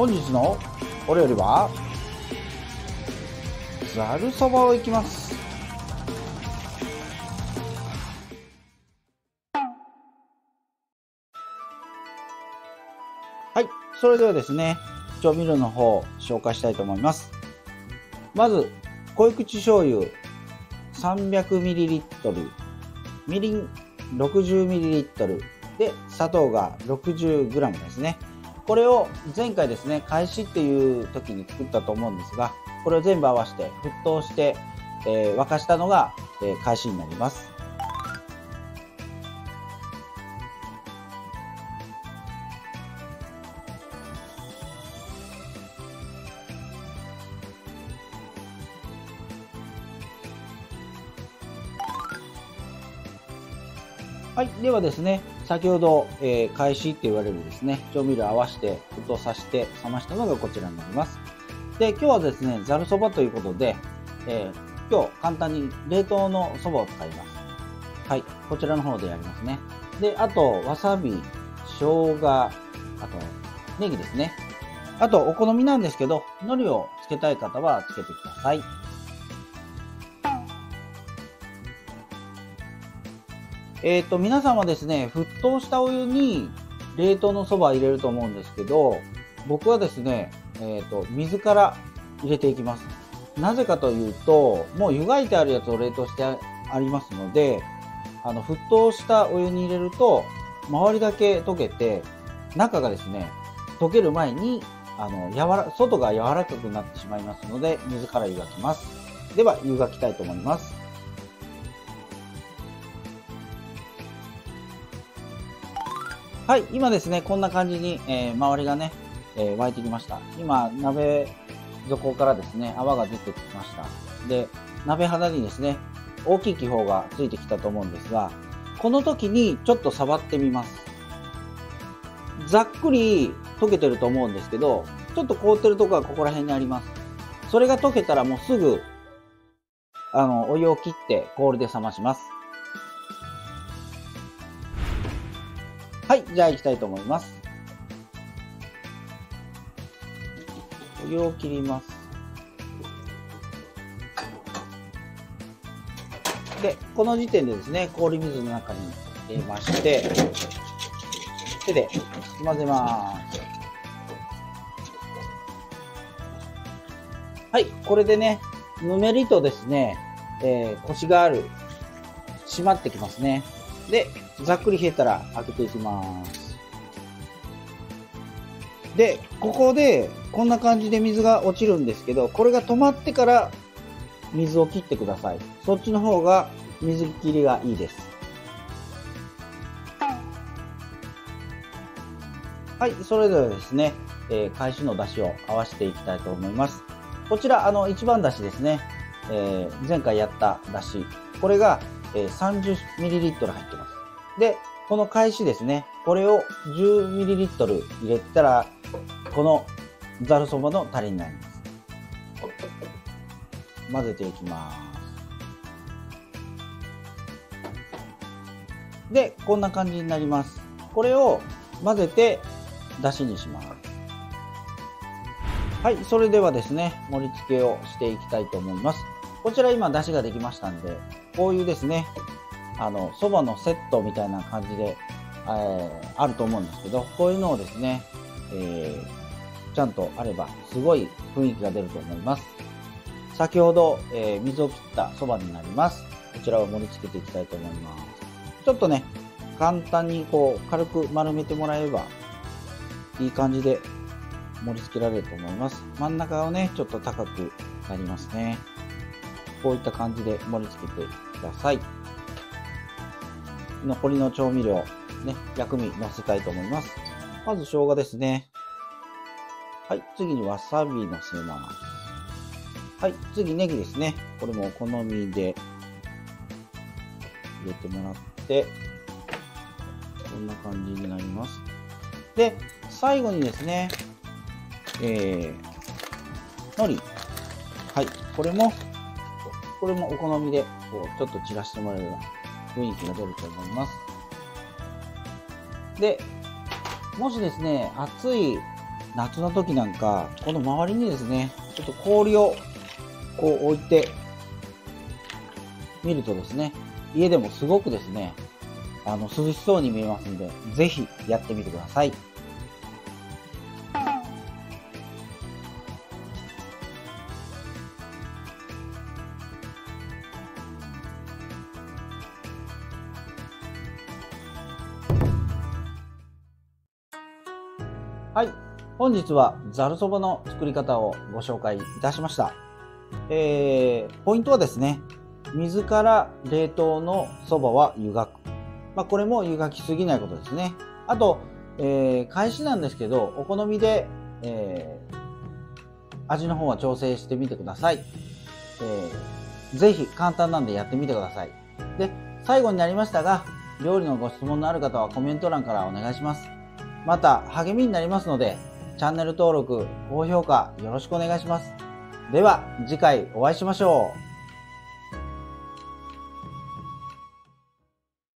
本日のお料理はざるそばをいきます。はいそれではですね調味料の方を紹介したいと思います。まず濃口醤油 300ml みりん 60ml で砂糖が 60g ですね。これを前回ですね開始っていう時に作ったと思うんですがこれを全部合わせて沸騰して、えー、沸かしたのが、えー、開始になりますはい。ではですね、先ほど、えー、開始って言われるですね、調味料合わせて沸騰させて冷ましたのがこちらになります。で、今日はですね、ざるそばということで、えー、今日簡単に冷凍のそばを使います。はい。こちらの方でやりますね。で、あと、わさび、生姜、あと、ネギですね。あと、お好みなんですけど、海苔をつけたい方はつけてください。えっ、ー、と、皆さんはですね、沸騰したお湯に冷凍のそば入れると思うんですけど、僕はですね、えっ、ー、と、水から入れていきます。なぜかというと、もう湯がいてあるやつを冷凍してありますので、あの、沸騰したお湯に入れると、周りだけ溶けて、中がですね、溶ける前に、あの、柔ら、外が柔らかくなってしまいますので、水から湯がきます。では、湯がきたいと思います。はい、今ですね、こんな感じに、えー、周りがね、えー、沸いてきました。今、鍋底からですね、泡が出てきました。で、鍋肌にですね、大きい気泡がついてきたと思うんですが、この時にちょっと触ってみます。ざっくり溶けてると思うんですけど、ちょっと凍ってるとこがここら辺にあります。それが溶けたらもうすぐ、あの、お湯を切って氷で冷まします。はい、じゃあ行きたいと思います。お湯を切ります。で、この時点でですね、氷水の中に入れまして、手で混ぜます。はい、これでね、ぬめりとですね、えー、コシがある、締まってきますね。で、ざっくり冷えたら開けていきます。で、ここでこんな感じで水が落ちるんですけど、これが止まってから水を切ってください。そっちの方が水切りがいいです。はい、それではですね、えー、返しの出汁を合わせていきたいと思います。こちら、あの、一番出汁ですね。えー、前回やった出汁。これが、えー、30ml 入ってます。で、この返しですね。これを 10ml 入れたら、このざるそばのタレになります。混ぜていきます。で、こんな感じになります。これを混ぜて、だしにします。はい、それではですね、盛り付けをしていきたいと思います。こちら今、だしができましたんで、こういうですね、あの、そばのセットみたいな感じで、えー、あると思うんですけど、こういうのをですね、えー、ちゃんとあれば、すごい雰囲気が出ると思います。先ほど、えー、水を切ったそばになります。こちらを盛り付けていきたいと思います。ちょっとね、簡単にこう、軽く丸めてもらえば、いい感じで盛り付けられると思います。真ん中をね、ちょっと高くなりますね。こういった感じで盛り付けてください。残りの調味料、ね、薬味乗せたいと思います。まず生姜ですね。はい、次にわさび乗せます。はい、次ネギですね。これもお好みで入れてもらって、こんな感じになります。で、最後にですね、えー、海苔。はい、これも、これもお好みで、こう、ちょっと散らしてもらえれば雰囲気が出ると思います。で、もしですね、暑い夏の時なんか、この周りにですね、ちょっと氷をこう置いてみるとですね、家でもすごくですね、あの、涼しそうに見えますんで、ぜひやってみてください。はい。本日はざるそばの作り方をご紹介いたしました。えー、ポイントはですね、水から冷凍のそばは湯がく。まあ、これも湯がきすぎないことですね。あと、えー、返しなんですけど、お好みで、えー、味の方は調整してみてください。えー、ぜひ簡単なんでやってみてください。で、最後になりましたが、料理のご質問のある方はコメント欄からお願いします。また、励みになりますので、チャンネル登録、高評価よろしくお願いします。では、次回お会いしましょう。